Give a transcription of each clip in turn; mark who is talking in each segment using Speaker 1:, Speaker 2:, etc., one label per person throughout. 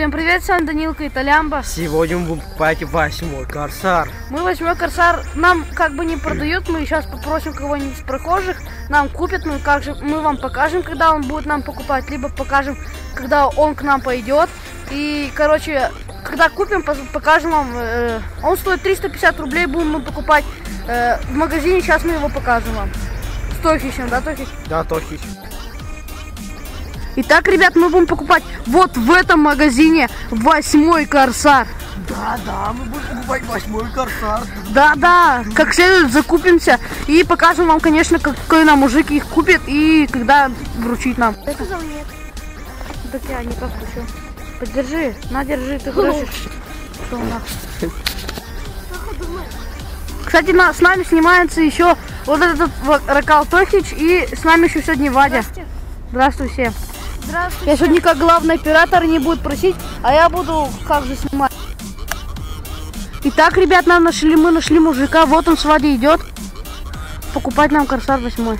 Speaker 1: Всем привет, с вами Данилка и Толямба.
Speaker 2: Сегодня мы будем покупать восьмой корсар.
Speaker 1: Мы восьмой корсар нам как бы не продают, мы сейчас попросим кого-нибудь из прохожих, нам купят, мы, как же, мы вам покажем, когда он будет нам покупать, либо покажем, когда он к нам пойдет. И, короче, когда купим, покажем вам, э, он стоит 350 рублей, будем мы покупать э, в магазине, сейчас мы его покажем вам. С Тохичем, да, Тохич?
Speaker 2: Да, Тохич.
Speaker 1: Итак, ребят, мы будем покупать вот в этом магазине восьмой корсар.
Speaker 2: Да, да, мы будем покупать восьмой корсар.
Speaker 1: Да-да, как следует закупимся и покажем вам, конечно, какой нам мужик их купит и когда вручить нам.
Speaker 3: Я сказал нет.
Speaker 1: Так я не так хочу. Подержи, на, держи, ты хочешь. Что у нас? Кстати, на, с нами снимается еще вот этот вот Ракал Тохич и с нами еще сегодня Вадя.
Speaker 3: Здравствуйте.
Speaker 1: Здравствуй всем.
Speaker 3: Здравствуйте.
Speaker 1: Я сегодня как главный оператор не будет просить, а я буду как же снимать. Итак, ребят, нам нашли, мы нашли мужика, вот он с Вадей идет. Покупать нам Корсар 8.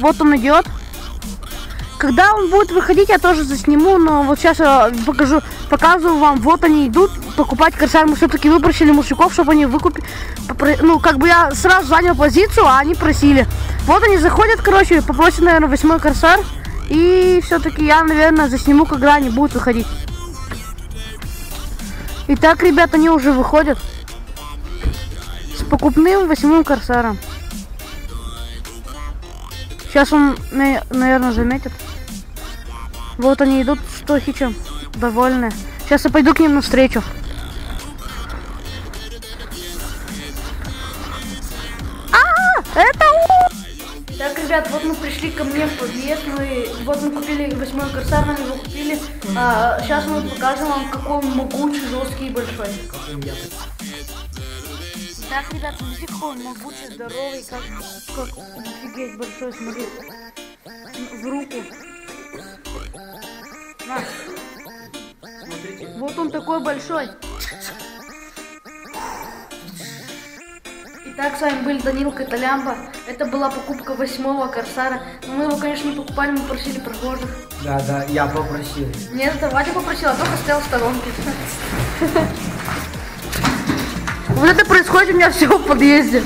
Speaker 1: Вот он идет. Когда он будет выходить, я тоже засниму, но вот сейчас я покажу, показываю вам, вот они идут покупать Корсар. Мы все-таки выбросили мужиков, чтобы они выкупили. Ну, как бы я сразу занял позицию, а они просили. Вот они заходят, короче, попросят, наверное, восьмой Корсар. И все-таки я, наверное, засниму, когда они будут выходить. Итак, ребята, они уже выходят. С покупным восьмым Корсаром. Сейчас он, на- наверное, заметит. Вот они идут с Тохичем, довольные. Сейчас я пойду к ним навстречу. Ребят, вот мы пришли ко мне в подъезд, мы, вот мы купили восьмой корсар, нам его купили. А, сейчас мы покажем вам, какой он могучий, жесткий и большой. Так, ребят, смотрите, какой он могучий, здоровый, как, как офигеть большой, смотри. В руку. На. Вот он такой большой. Итак, с вами были Данилка и Толямба. Это была покупка восьмого Корсара. Но мы его, конечно, не покупали, мы просили прохожих.
Speaker 2: Да, да, я попросил.
Speaker 1: Нет, это Вадя попросил, а только стоял в сторонке. Вот это происходит у меня все в подъезде.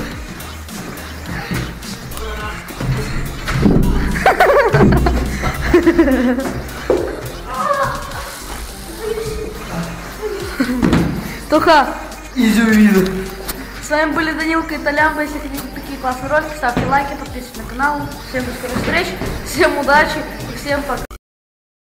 Speaker 1: Тоха,
Speaker 2: Изюмин.
Speaker 1: С вами были Данилка и Толямба. Если хотите такие классные ролики, ставьте лайки, подписывайтесь на канал. Всем до скорых встреч, всем удачи и всем пока.